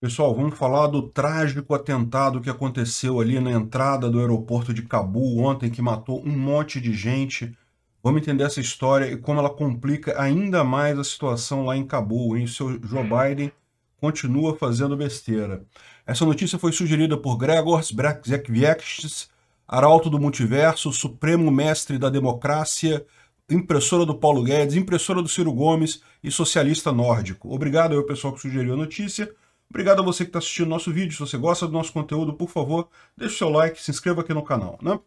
Pessoal, vamos falar do trágico atentado que aconteceu ali na entrada do aeroporto de Cabul ontem, que matou um monte de gente. Vamos entender essa história e como ela complica ainda mais a situação lá em Cabul? O seu Joe Biden continua fazendo besteira. Essa notícia foi sugerida por Gregors Brekzekviekis, arauto do multiverso, supremo mestre da democracia, impressora do Paulo Guedes, impressora do Ciro Gomes e socialista nórdico. Obrigado ao pessoal que sugeriu a notícia. Obrigado a você que está assistindo o nosso vídeo. Se você gosta do nosso conteúdo, por favor, deixe o seu like, se inscreva aqui no canal. Né?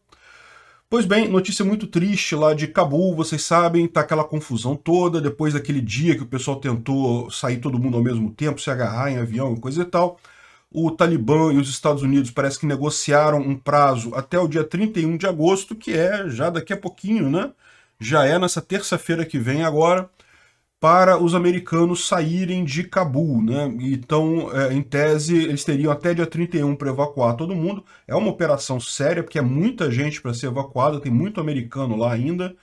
Pois bem, notícia muito triste lá de Cabul, vocês sabem, tá aquela confusão toda, depois daquele dia que o pessoal tentou sair todo mundo ao mesmo tempo, se agarrar em avião e coisa e tal. O Talibã e os Estados Unidos parece que negociaram um prazo até o dia 31 de agosto, que é já daqui a pouquinho, né? Já é nessa terça-feira que vem agora, para os americanos saírem de Cabul, né? Então, é, em tese, eles teriam até dia 31 para evacuar todo mundo. É uma operação séria, porque é muita gente para ser evacuada, tem muito americano lá ainda.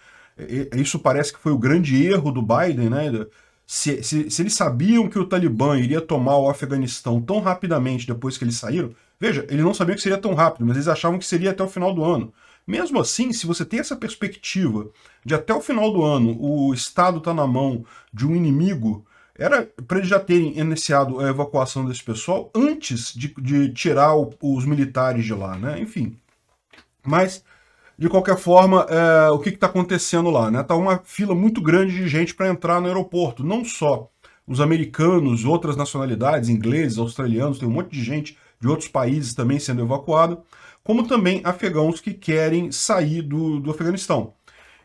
Isso parece que foi o grande erro do Biden, né? Se, se, se eles sabiam que o Talibã iria tomar o Afeganistão tão rapidamente depois que eles saíram, veja, eles não sabiam que seria tão rápido, mas eles achavam que seria até o final do ano. Mesmo assim, se você tem essa perspectiva de até o final do ano o Estado está na mão de um inimigo, era para eles já terem iniciado a evacuação desse pessoal antes de, de tirar o, os militares de lá, né? Enfim. Mas, de qualquer forma, é, o que está acontecendo lá? Né? Tá uma fila muito grande de gente para entrar no aeroporto. Não só os americanos, outras nacionalidades, ingleses, australianos, tem um monte de gente de outros países também sendo evacuada como também afegãos que querem sair do, do Afeganistão.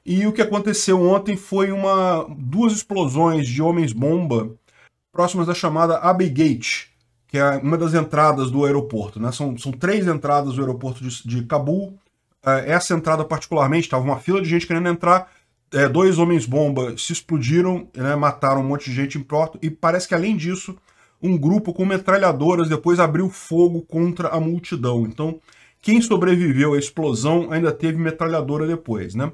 E o que aconteceu ontem foi uma duas explosões de homens-bomba próximas da chamada Abbey Gate, que é uma das entradas do aeroporto. Né? São, são três entradas do aeroporto de, de Cabul. É, essa entrada particularmente, estava uma fila de gente querendo entrar, é, dois homens-bomba se explodiram, né, mataram um monte de gente em porto, e parece que além disso, um grupo com metralhadoras depois abriu fogo contra a multidão. Então, quem sobreviveu à explosão ainda teve metralhadora depois, né?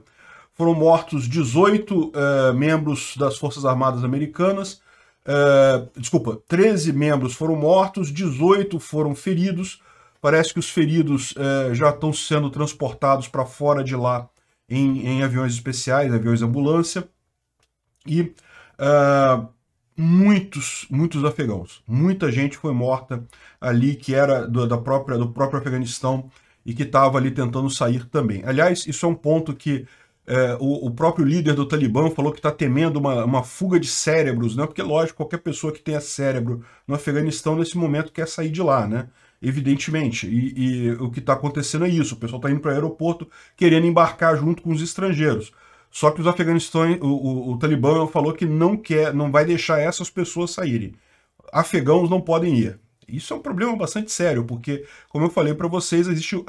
Foram mortos 18 eh, membros das Forças Armadas Americanas, eh, desculpa, 13 membros foram mortos, 18 foram feridos. Parece que os feridos eh, já estão sendo transportados para fora de lá em, em, aviões especiais, aviões ambulância. E muitos, muitos afegãos. Muita gente foi morta ali que era do, da própria, do próprio Afeganistão e que estava ali tentando sair também. Aliás, isso é um ponto que é, o, o, próprio líder do Talibã falou que está temendo uma, uma, fuga de cérebros, né? Porque, lógico, qualquer pessoa que tenha cérebro no Afeganistão nesse momento quer sair de lá, né? Evidentemente. E, e o que está acontecendo é isso. O pessoal está indo para o aeroporto querendo embarcar junto com os estrangeiros. Só que os afeganistões, o, o, o Talibã falou que não quer, não vai deixar essas pessoas saírem. Afegãos não podem ir. Isso é um problema bastante sério, porque, como eu falei para vocês, existe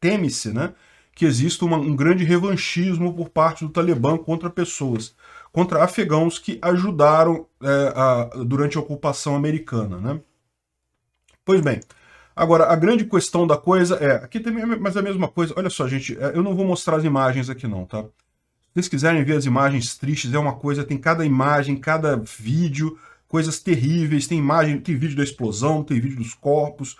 teme-se, né, que exista uma, um grande revanchismo por parte do Talibã contra pessoas, contra afegãos que ajudaram é, a, durante a ocupação americana, né? Pois bem, agora a grande questão da coisa é, aqui também é mas é a mesma coisa, olha só gente, é, eu não vou mostrar as imagens aqui não, tá? Se vocês quiserem ver as imagens tristes, é uma coisa, tem cada imagem, cada vídeo, coisas terríveis, tem imagem, tem vídeo da explosão, tem vídeo dos corpos.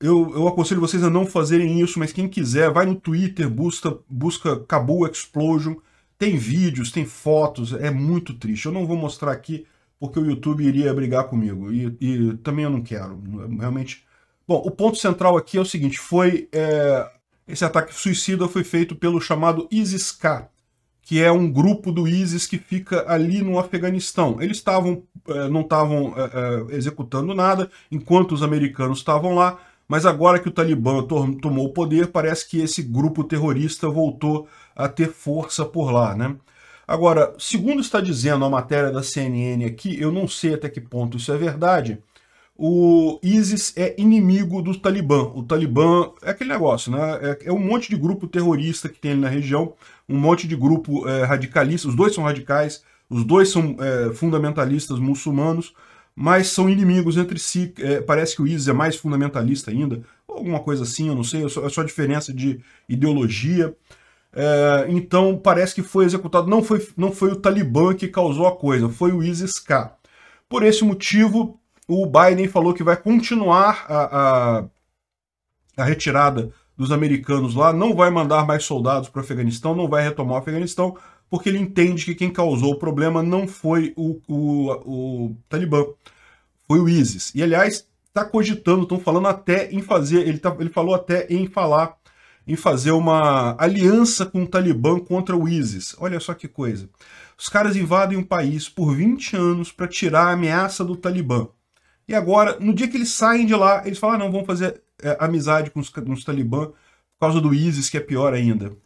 Eu, eu aconselho vocês a não fazerem isso, mas quem quiser, vai no Twitter, busca, busca Kabul Explosion, tem vídeos, tem fotos, é muito triste. Eu não vou mostrar aqui porque o YouTube iria brigar comigo, e, e também eu não quero, realmente... Bom, o ponto central aqui é o seguinte, foi... É, esse ataque suicida foi feito pelo chamado ISIS-K, que é um grupo do ISIS que fica ali no Afeganistão. Eles estavam, eh, não estavam eh, eh, executando nada enquanto os americanos estavam lá, mas agora que o Talibã tomou o poder, parece que esse grupo terrorista voltou a ter força por lá, né? Agora, segundo está dizendo a matéria da CNN aqui, eu não sei até que ponto isso é verdade, o ISIS é inimigo do Talibã. O Talibã é aquele negócio, né? É, é um monte de grupo terrorista que tem ali na região, um monte de grupo é, radicalista, os dois são radicais, os dois são é, fundamentalistas muçulmanos, mas são inimigos entre si. É, parece que o ISIS é mais fundamentalista ainda, ou alguma coisa assim, eu não sei, é só, é só diferença de ideologia. É, então parece que foi executado, não foi, não foi o Talibã que causou a coisa, foi o ISIS-K. Por esse motivo, o Biden falou que vai continuar a, a, a retirada dos americanos lá, não vai mandar mais soldados para o Afeganistão, não vai retomar o Afeganistão, porque ele entende que quem causou o problema não foi o, o, o Talibã, foi o ISIS. E, aliás, está cogitando, estão falando até em fazer, ele, tá, ele falou até em falar em fazer uma aliança com o Talibã contra o ISIS. Olha só que coisa. Os caras invadem um país por 20 anos para tirar a ameaça do Talibã. E agora, no dia que eles saem de lá, eles falam, ah, não, vamos fazer é, amizade com os, com os Talibã por causa do ISIS, que é pior ainda.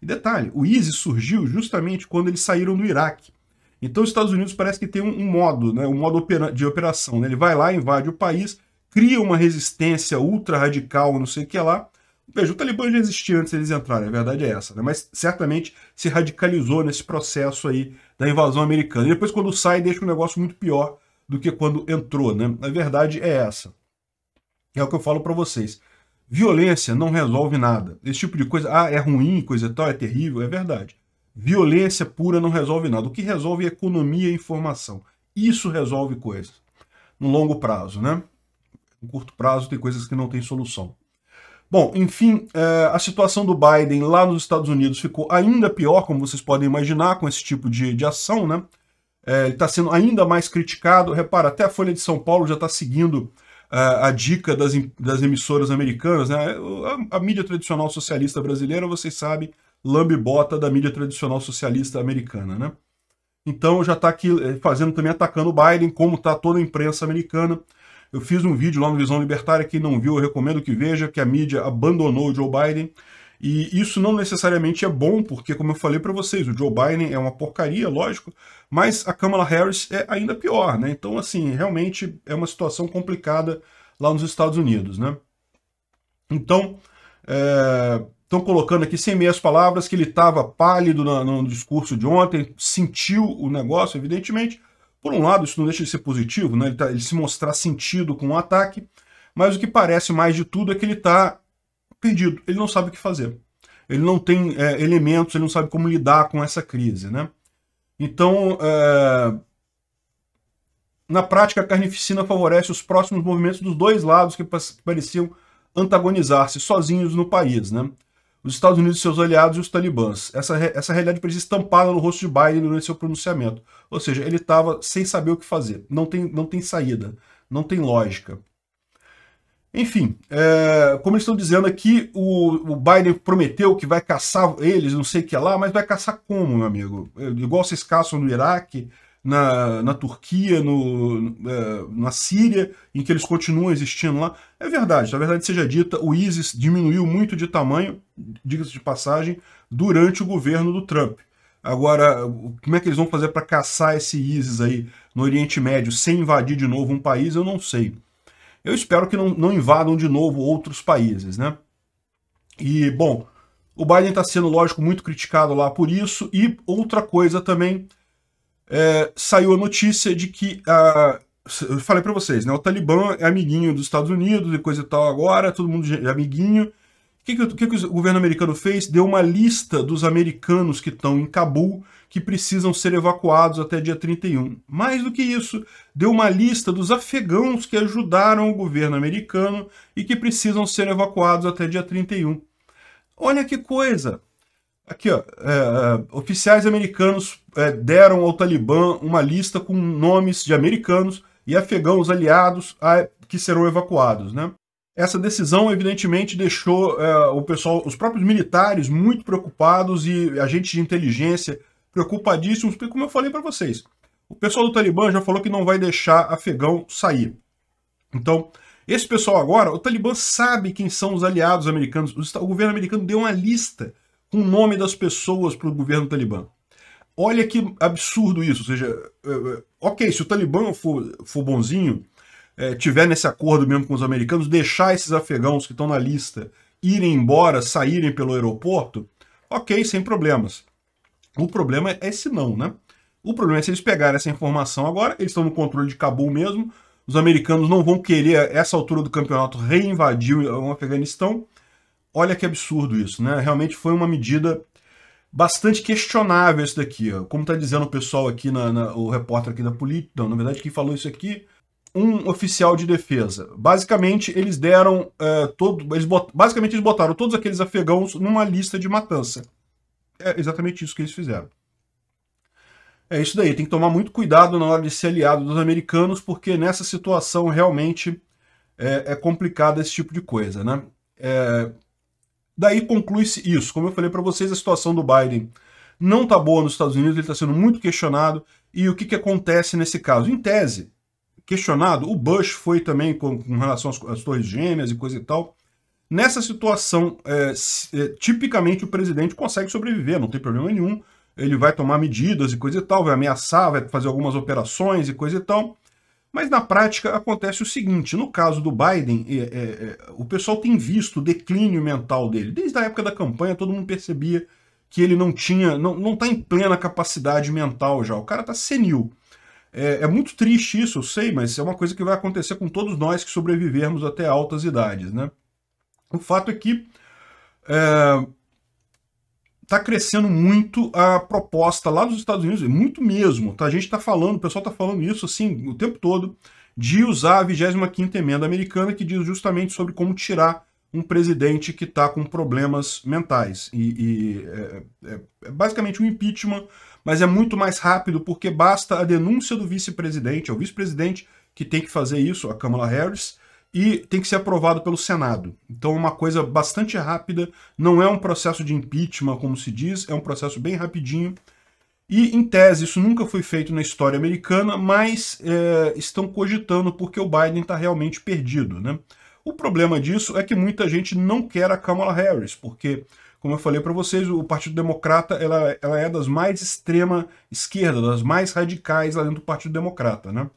E detalhe, o ISIS surgiu justamente quando eles saíram do Iraque. Então os Estados Unidos parece que tem um, um modo, né, um modo opera de operação. Né? Ele vai lá, invade o país, cria uma resistência ultra radical, não sei o que lá. Veja, o Talibã já existia antes deles entrarem, a verdade é essa, né? mas certamente se radicalizou nesse processo aí da invasão americana. E depois quando sai deixa um negócio muito pior do que quando entrou, né? A verdade é essa. É o que eu falo para vocês. Violência não resolve nada. Esse tipo de coisa, ah, é ruim, coisa tal, é terrível, é verdade. Violência pura não resolve nada. O que resolve é economia e informação. Isso resolve coisas. No longo prazo, né? No curto prazo tem coisas que não tem solução. Bom, enfim, é, a situação do Biden lá nos Estados Unidos ficou ainda pior, como vocês podem imaginar, com esse tipo de, de ação, né? É, ele está sendo ainda mais criticado. Repara, até a Folha de São Paulo já está seguindo a, a dica das, das, emissoras americanas. Né? A, a, mídia tradicional socialista brasileira, vocês sabem, lambe-bota da mídia tradicional socialista americana. Né? Então já está aqui eh, fazendo também, atacando o Biden, como está toda a imprensa americana. Eu fiz um vídeo lá no Visão Libertária, quem não viu, eu recomendo que veja, que a mídia abandonou o Joe Biden. E isso não necessariamente é bom, porque, como eu falei para vocês, o Joe Biden é uma porcaria, lógico, mas a Kamala Harris é ainda pior, né? Então, assim, realmente é uma situação complicada lá nos Estados Unidos, né? Então, estão é, colocando aqui, sem meias palavras, que ele estava pálido no, no discurso de ontem, sentiu o negócio, evidentemente. Por um lado, isso não deixa de ser positivo, né? Ele, tá, ele se mostrar sentido com o ataque, mas o que parece mais de tudo é que ele está perdido, ele não sabe o que fazer. Ele não tem é, elementos, ele não sabe como lidar com essa crise. Né? Então, é, na prática, a carnificina favorece os próximos movimentos dos dois lados que pareciam antagonizar-se sozinhos no país. Né? Os Estados Unidos e seus aliados e os talibãs. Essa, essa realidade precisa estampada no rosto de Biden durante seu pronunciamento. Ou seja, ele estava sem saber o que fazer. Não tem, não tem saída, não tem lógica. Enfim, é, como eles estão dizendo aqui, o, o, Biden prometeu que vai caçar eles, não sei o que lá, mas vai caçar como, meu amigo? É, igual vocês caçam no Iraque, na, na Turquia, no, é, na Síria, em que eles continuam existindo lá. É verdade, na verdade seja dita, o ISIS diminuiu muito de tamanho, diga-se de passagem, durante o governo do Trump. Agora, como é que eles vão fazer para caçar esse ISIS aí no Oriente Médio sem invadir de novo um país, eu não sei. Eu espero que não, não invadam de novo outros países, né? E, bom, o Biden está sendo, lógico, muito criticado lá por isso. E outra coisa também, é, saiu a notícia de que, a, eu falei para vocês, né, o Talibã é amiguinho dos Estados Unidos e coisa e tal agora, todo mundo é amiguinho. O que, que, que, o governo americano fez? Deu uma lista dos americanos que estão em Cabul que precisam ser evacuados até dia 31. Mais do que isso, deu uma lista dos afegãos que ajudaram o governo americano e que precisam ser evacuados até dia 31. Olha que coisa! Aqui, ó, é, é, oficiais americanos é, deram ao Talibã uma lista com nomes de americanos e afegãos aliados a, que serão evacuados, né? Essa decisão, evidentemente, deixou é, o pessoal, os próprios militares muito preocupados e agentes de inteligência preocupadíssimos, porque, como eu falei para vocês, o pessoal do Talibã já falou que não vai deixar afegão sair. Então, esse pessoal agora, o Talibã sabe quem são os aliados americanos. O governo americano deu uma lista com o nome das pessoas para o governo Talibã. Olha que absurdo isso. Ou seja, é, é, ok, se o Talibã for, for bonzinho, é, tiver nesse acordo mesmo com os americanos, deixar esses afegãos que estão na lista irem embora, saírem pelo aeroporto, ok, sem problemas. O problema é esse não, né? O problema é se eles pegarem essa informação agora, eles estão no controle de Cabul mesmo, os americanos não vão querer, essa altura do campeonato, reinvadir o Afeganistão. Olha que absurdo isso, né? Realmente foi uma medida bastante questionável isso daqui. Ó. Como está dizendo o pessoal aqui, na, na, o repórter aqui da política, não, na verdade quem falou isso aqui um oficial de defesa? Basicamente, eles deram é, todo. Eles bot, basicamente, eles botaram todos aqueles afegãos numa lista de matança. É exatamente isso que eles fizeram. É isso daí, tem que tomar muito cuidado na hora de ser aliado dos americanos, porque nessa situação realmente é, é complicado esse tipo de coisa, né? É, daí conclui-se isso. Como eu falei para vocês, a situação do Biden não está boa nos Estados Unidos, ele está sendo muito questionado. E o que, que acontece nesse caso? Em tese, questionado, o Bush foi também com, com relação às, às, Torres Gêmeas e coisa e tal. Nessa situação, é, é, tipicamente o presidente consegue sobreviver, não tem problema nenhum. Ele vai tomar medidas e coisa e tal, vai ameaçar, vai fazer algumas operações e coisa e tal. Mas na prática acontece o seguinte: no caso do Biden, é, é, é, o pessoal tem visto o declínio mental dele. Desde a época da campanha, todo mundo percebia que ele não tinha, não está em plena capacidade mental já. O cara está senil. É, é, muito triste isso, eu sei, mas é uma coisa que vai acontecer com todos nós que sobrevivermos até altas idades, né? O fato é que é, está crescendo muito a proposta lá dos Estados Unidos, muito mesmo. Tá? A gente está falando, o pessoal está falando isso assim o tempo todo, de usar a 25ª emenda americana, que diz justamente sobre como tirar um presidente que está com problemas mentais. E, e é, é, é, basicamente um impeachment, mas é muito mais rápido, porque basta a denúncia do vice-presidente, é o vice-presidente que tem que fazer isso, a Kamala Harris, e tem que ser aprovado pelo Senado. Então é uma coisa bastante rápida, não é um processo de impeachment, como se diz, é um processo bem rapidinho. E, em tese, isso nunca foi feito na história americana, mas é, estão cogitando porque o Biden está realmente perdido. Né? O problema disso é que muita gente não quer a Kamala Harris, porque, como eu falei para vocês, o Partido Democrata ela, ela é das mais extrema esquerda, das mais radicais lá dentro do Partido Democrata. Né?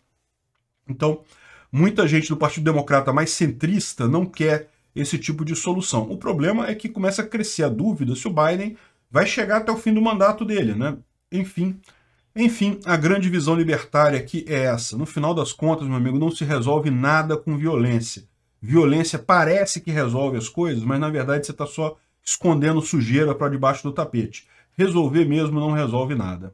Então, Muita gente do Partido Democrata mais centrista não quer esse tipo de solução. O problema é que começa a crescer a dúvida se o Biden vai chegar até o fim do mandato dele, né? Enfim, enfim, a grande visão libertária aqui é essa. No final das contas, meu amigo, não se resolve nada com violência. Violência parece que resolve as coisas, mas na verdade você está só escondendo sujeira para debaixo do tapete. Resolver mesmo não resolve nada.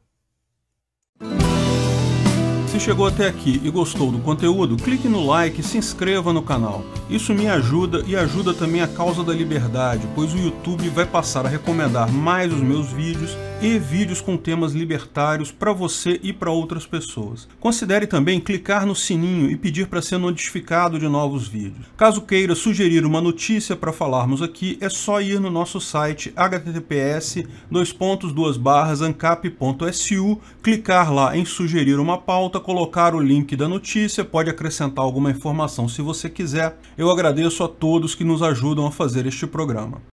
Se chegou até aqui e gostou do conteúdo, clique no like e se inscreva no canal. Isso me ajuda e ajuda também a causa da liberdade, pois o YouTube vai passar a recomendar mais os meus vídeos e vídeos com temas libertários para você e para outras pessoas. Considere também clicar no sininho e pedir para ser notificado de novos vídeos. Caso queira sugerir uma notícia para falarmos aqui, é só ir no nosso site https ancap.su, clicar lá em sugerir uma pauta, colocar o link da notícia, pode acrescentar alguma informação se você quiser. Eu agradeço a todos que nos ajudam a fazer este programa.